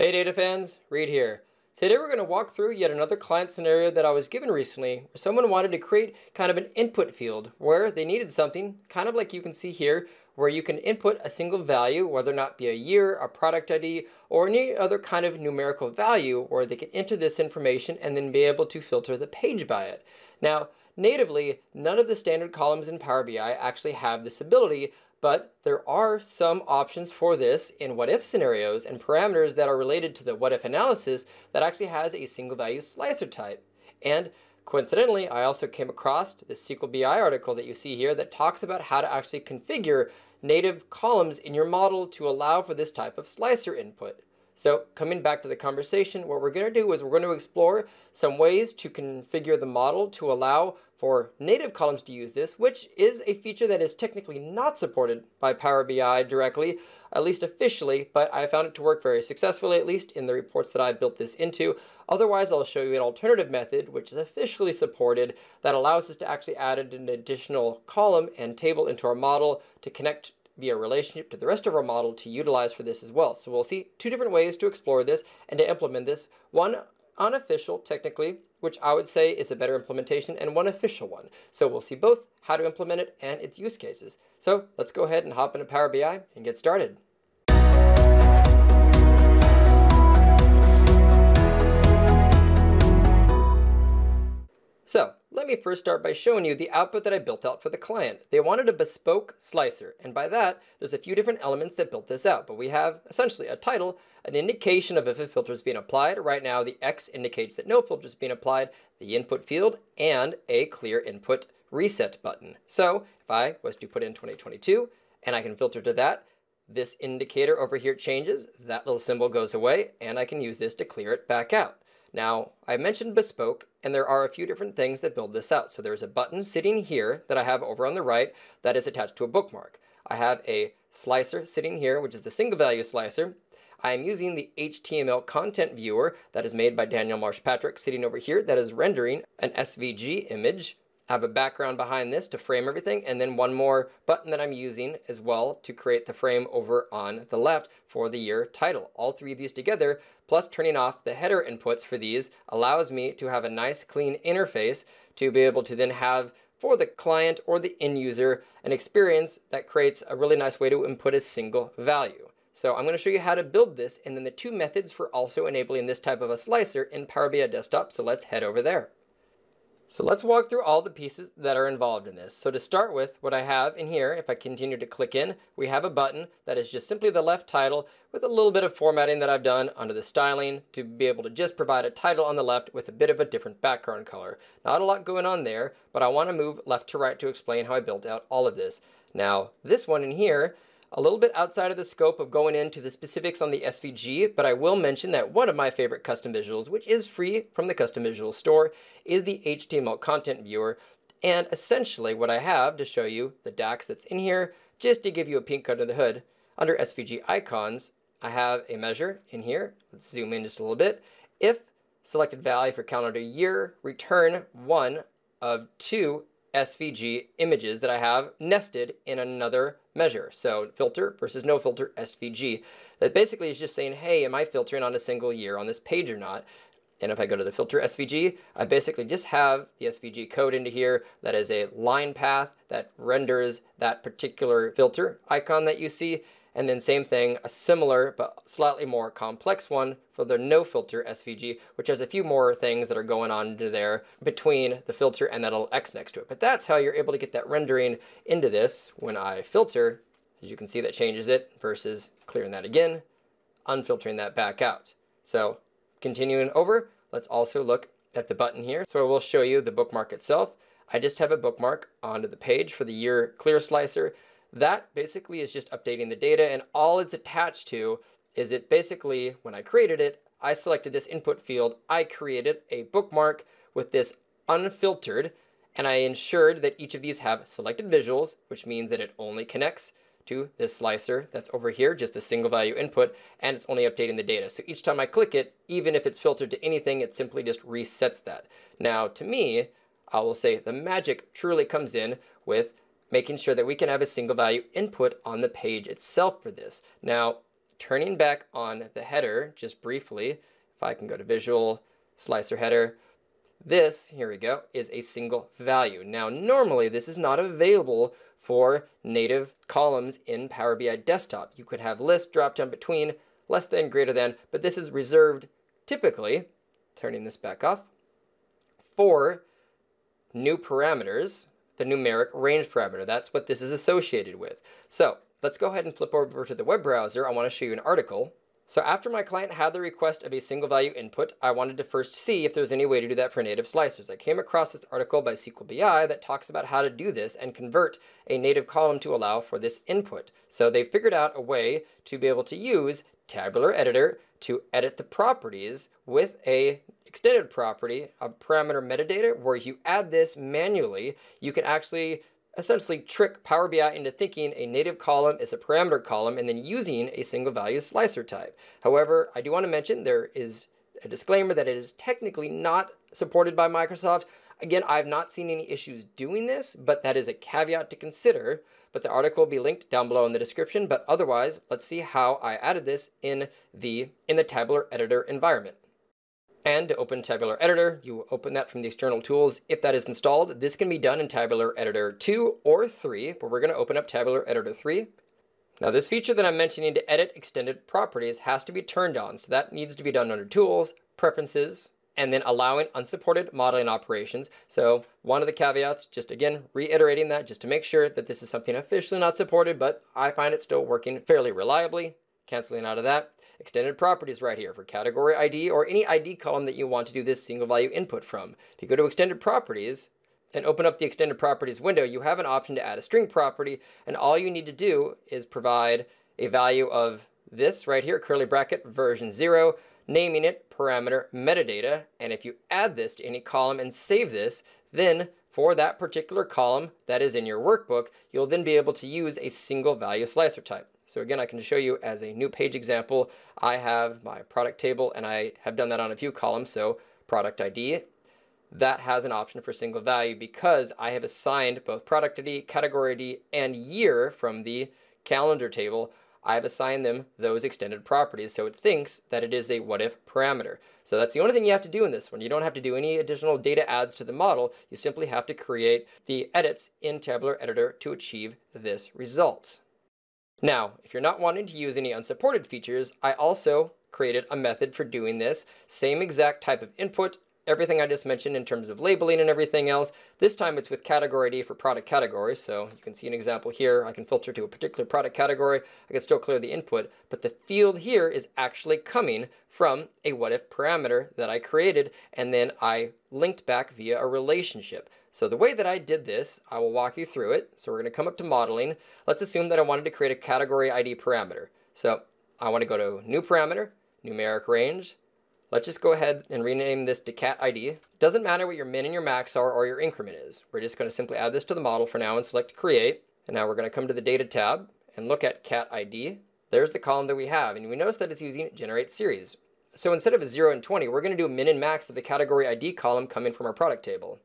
Hey data fans, Reid here. Today we're going to walk through yet another client scenario that I was given recently where someone wanted to create kind of an input field where they needed something kind of like you can see here where you can input a single value, whether or not be a year, a product ID, or any other kind of numerical value where they can enter this information and then be able to filter the page by it. Now, natively, none of the standard columns in Power BI actually have this ability, but there are some options for this in what if scenarios and parameters that are related to the what if analysis that actually has a single value slicer type. And coincidentally, I also came across the SQL BI article that you see here that talks about how to actually configure native columns in your model to allow for this type of slicer input. So coming back to the conversation, what we're going to do is we're going to explore some ways to configure the model to allow for native columns to use this, which is a feature that is technically not supported by Power BI directly, at least officially, but I found it to work very successfully, at least in the reports that I built this into. Otherwise, I'll show you an alternative method, which is officially supported, that allows us to actually add an additional column and table into our model to connect via a relationship to the rest of our model to utilize for this as well. So we'll see two different ways to explore this and to implement this. One unofficial, technically, which I would say is a better implementation, and one official one. So we'll see both how to implement it and its use cases. So let's go ahead and hop into Power BI and get started. So let me first start by showing you the output that I built out for the client. They wanted a bespoke slicer, and by that, there's a few different elements that built this out, but we have essentially a title, an indication of if a filter is being applied. Right now, the X indicates that no filter is being applied, the input field, and a clear input reset button. So if I was to put in 2022, and I can filter to that, this indicator over here changes, that little symbol goes away, and I can use this to clear it back out. Now, I mentioned bespoke, and there are a few different things that build this out. So there's a button sitting here that I have over on the right that is attached to a bookmark. I have a slicer sitting here, which is the single value slicer. I am using the HTML content viewer that is made by Daniel Marsh Patrick sitting over here that is rendering an SVG image have a background behind this to frame everything, and then one more button that I'm using as well to create the frame over on the left for the year title. All three of these together, plus turning off the header inputs for these, allows me to have a nice clean interface to be able to then have for the client or the end user an experience that creates a really nice way to input a single value. So I'm going to show you how to build this and then the two methods for also enabling this type of a slicer in Power BI Desktop. So let's head over there. So let's walk through all the pieces that are involved in this. So to start with, what I have in here, if I continue to click in, we have a button that is just simply the left title with a little bit of formatting that I've done under the styling to be able to just provide a title on the left with a bit of a different background color. Not a lot going on there, but I want to move left to right to explain how I built out all of this. Now, this one in here a little bit outside of the scope of going into the specifics on the SVG, but I will mention that one of my favorite custom visuals, which is free from the Custom Visual Store, is the HTML Content Viewer. And essentially what I have to show you the DAX that's in here, just to give you a peek under the hood, under SVG icons, I have a measure in here. Let's zoom in just a little bit. If selected value for calendar year, return one of two SVG images that I have nested in another measure. So filter versus no filter SVG. That basically is just saying, hey, am I filtering on a single year on this page or not? And if I go to the filter SVG, I basically just have the SVG code into here that is a line path that renders that particular filter icon that you see. And then same thing, a similar but slightly more complex one for the no filter SVG, which has a few more things that are going on into there between the filter and that little X next to it. But that's how you're able to get that rendering into this when I filter. As you can see, that changes it versus clearing that again, unfiltering that back out. So continuing over, let's also look at the button here. So I will show you the bookmark itself. I just have a bookmark onto the page for the year clear slicer. That basically is just updating the data and all it's attached to is it basically, when I created it, I selected this input field, I created a bookmark with this unfiltered, and I ensured that each of these have selected visuals, which means that it only connects to this slicer that's over here, just the single value input, and it's only updating the data. So each time I click it, even if it's filtered to anything, it simply just resets that. Now, to me, I will say the magic truly comes in with making sure that we can have a single value input on the page itself for this. Now, turning back on the header just briefly, if I can go to visual, slicer header, this, here we go, is a single value. Now, normally this is not available for native columns in Power BI Desktop. You could have list drop down between, less than, greater than, but this is reserved typically, turning this back off, for new parameters, the numeric range parameter. That's what this is associated with. So let's go ahead and flip over to the web browser. I want to show you an article so after my client had the request of a single value input, I wanted to first see if there was any way to do that for native slicers. I came across this article by SQL BI that talks about how to do this and convert a native column to allow for this input. So they figured out a way to be able to use Tabular Editor to edit the properties with a extended property, a parameter metadata, where you add this manually, you can actually essentially trick Power BI into thinking a native column is a parameter column and then using a single value slicer type. However, I do want to mention there is a disclaimer that it is technically not supported by Microsoft. Again, I've not seen any issues doing this, but that is a caveat to consider. But the article will be linked down below in the description. But otherwise, let's see how I added this in the, in the tabular editor environment. And to open Tabular Editor, you open that from the external tools. If that is installed, this can be done in Tabular Editor 2 or 3, but we're going to open up Tabular Editor 3. Now this feature that I'm mentioning to edit extended properties has to be turned on, so that needs to be done under Tools, Preferences, and then allowing unsupported modeling operations. So one of the caveats, just again, reiterating that just to make sure that this is something officially not supported, but I find it still working fairly reliably. Canceling out of that extended properties right here for category ID or any ID column that you want to do this single value input from. If you go to extended properties and open up the extended properties window, you have an option to add a string property and all you need to do is provide a value of this right here, curly bracket version zero, naming it parameter metadata. And if you add this to any column and save this, then for that particular column that is in your workbook, you'll then be able to use a single value slicer type. So again, I can show you as a new page example, I have my product table and I have done that on a few columns. So product ID, that has an option for single value because I have assigned both product ID, category ID, and year from the calendar table. I've assigned them those extended properties so it thinks that it is a what if parameter. So that's the only thing you have to do in this one. You don't have to do any additional data adds to the model. You simply have to create the edits in Tabular Editor to achieve this result. Now, if you're not wanting to use any unsupported features, I also created a method for doing this. Same exact type of input, everything I just mentioned in terms of labeling and everything else. This time it's with category ID for product category. So you can see an example here. I can filter to a particular product category. I can still clear the input, but the field here is actually coming from a what if parameter that I created and then I linked back via a relationship. So the way that I did this, I will walk you through it. So we're going to come up to modeling. Let's assume that I wanted to create a category ID parameter. So I want to go to new parameter, numeric range. Let's just go ahead and rename this to cat ID. Doesn't matter what your min and your max are or your increment is. We're just going to simply add this to the model for now and select create. And now we're going to come to the data tab and look at cat ID. There's the column that we have. And we notice that it's using generate series. So instead of a 0 and 20, we're going to do a min and max of the category ID column coming from our product table.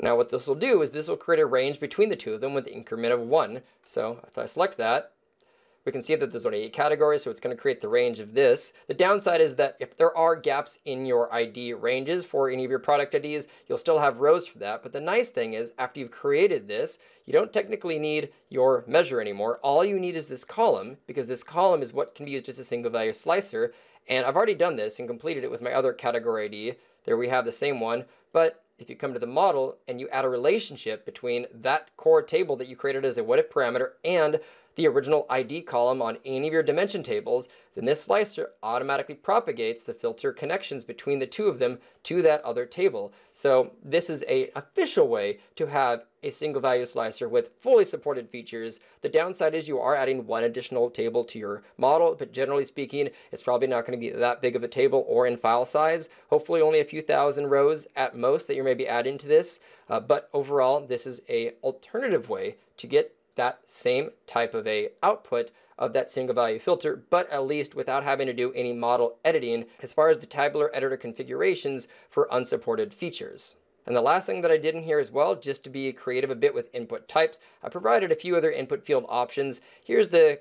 Now what this will do is this will create a range between the two of them with the increment of 1. So if I select that, we can see that there's only 8 categories, so it's going to create the range of this. The downside is that if there are gaps in your ID ranges for any of your product IDs, you'll still have rows for that. But the nice thing is after you've created this, you don't technically need your measure anymore. All you need is this column, because this column is what can be used as a single value slicer. And I've already done this and completed it with my other category ID. There we have the same one, but if you come to the model and you add a relationship between that core table that you created as a what if parameter and the original ID column on any of your dimension tables, then this slicer automatically propagates the filter connections between the two of them to that other table. So this is a official way to have a single value slicer with fully supported features. The downside is you are adding one additional table to your model, but generally speaking, it's probably not going to be that big of a table or in file size. Hopefully only a few thousand rows at most that you're maybe adding to this. Uh, but overall, this is a alternative way to get that same type of a output of that single value filter, but at least without having to do any model editing as far as the tabular editor configurations for unsupported features. And the last thing that I did in here as well, just to be creative a bit with input types, I provided a few other input field options. Here's the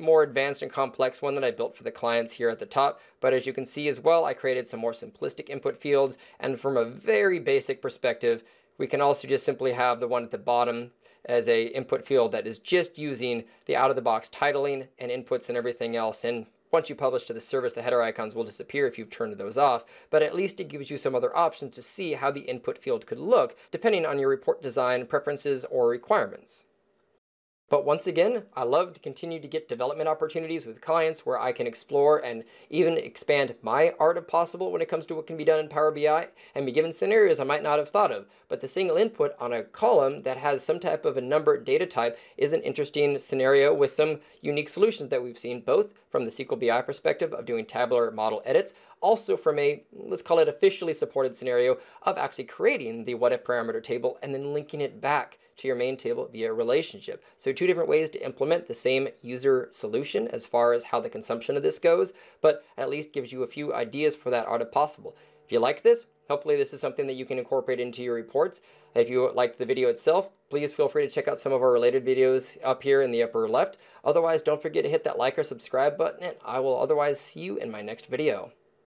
more advanced and complex one that I built for the clients here at the top, but as you can see as well, I created some more simplistic input fields, and from a very basic perspective, we can also just simply have the one at the bottom as a input field that is just using the out-of-the-box titling and inputs and everything else. And once you publish to the service, the header icons will disappear if you've turned those off, but at least it gives you some other options to see how the input field could look, depending on your report design preferences or requirements. But once again, I love to continue to get development opportunities with clients where I can explore and even expand my art if possible when it comes to what can be done in Power BI and be given scenarios I might not have thought of. But the single input on a column that has some type of a number data type is an interesting scenario with some unique solutions that we've seen both from the SQL BI perspective of doing tabular model edits, also from a, let's call it officially supported scenario of actually creating the what if parameter table and then linking it back to your main table via relationship. So two different ways to implement the same user solution as far as how the consumption of this goes, but at least gives you a few ideas for that art if possible. If you like this, hopefully this is something that you can incorporate into your reports. If you liked the video itself, please feel free to check out some of our related videos up here in the upper left. Otherwise, don't forget to hit that like or subscribe button, and I will otherwise see you in my next video.